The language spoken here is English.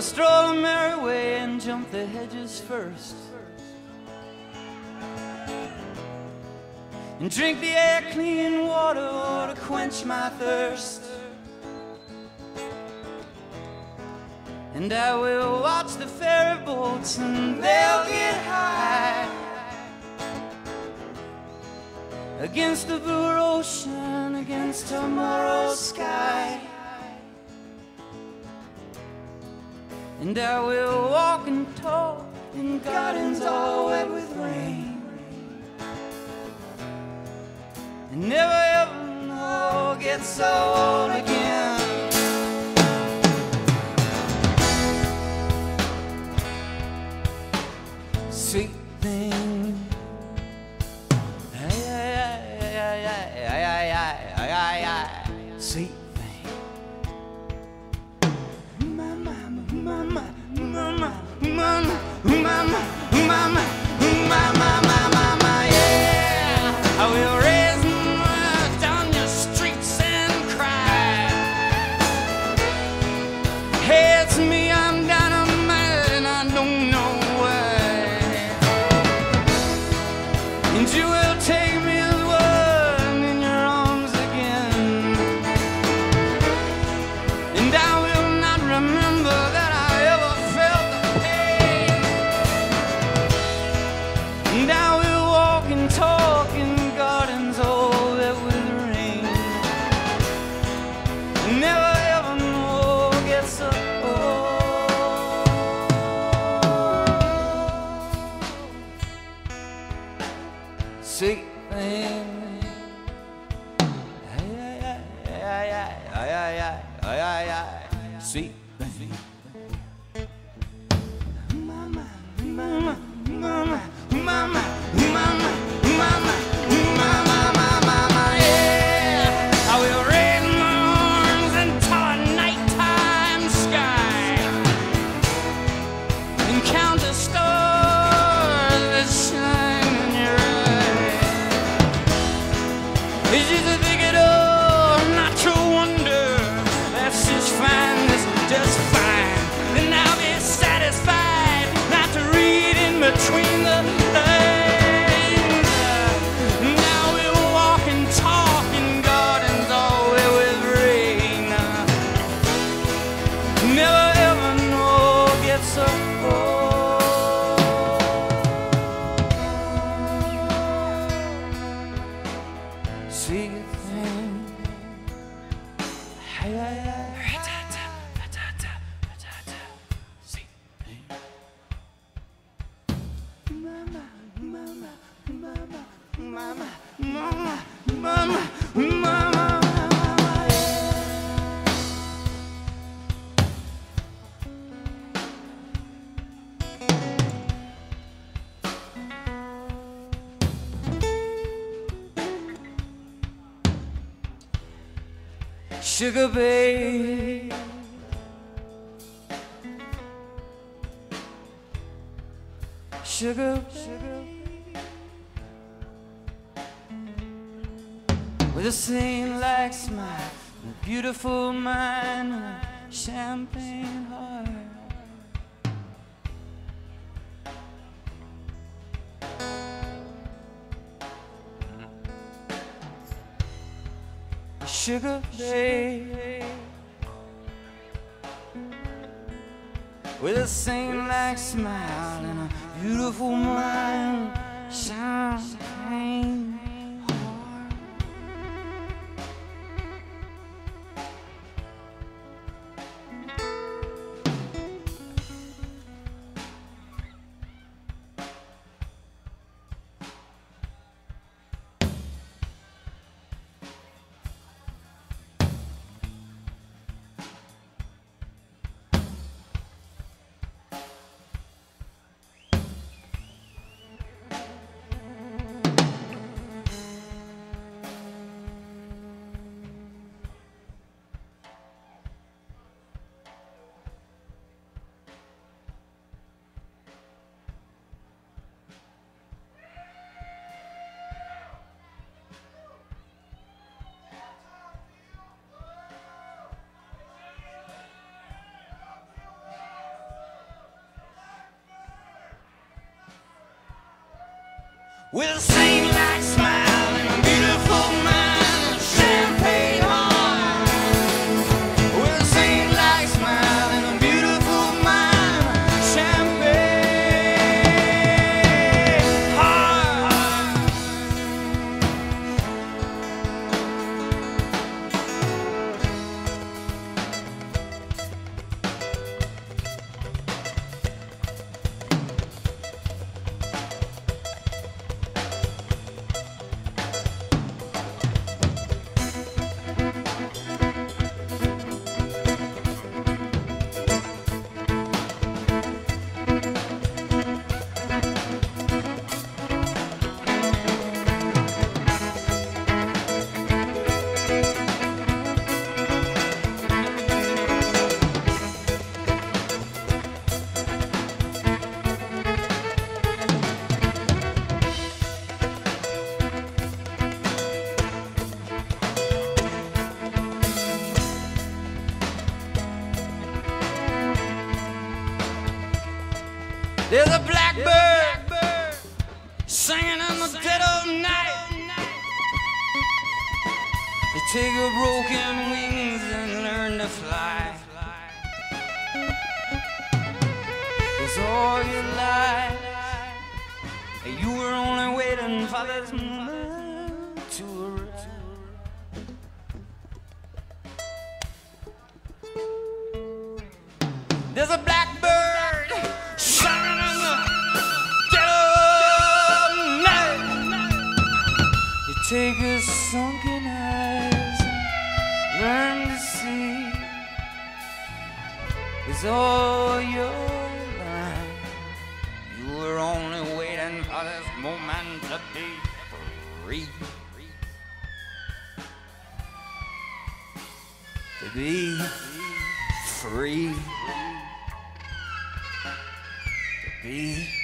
We'll stroll a merry way and jump the hedges first. And drink the air clean water to quench my thirst. And I will watch the ferry boats and they'll get high Against the blue ocean, against tomorrow's sky And I will walk and talk in gardens all wet with rain. And never ever more get so old again. and you see. Sugar babe sugar, sugar. With a sing like smile, a beautiful mind, a champagne heart. Sugar, babe. With a sing like smile beautiful mind Sound. With a There's a blackbird singing in the dead of night. You take your broken wings and learn to fly. It's all your life. You were only waiting for this moment to arrive. There's a blackbird It's all your life. You were only waiting for this moment to be free. To be free. To be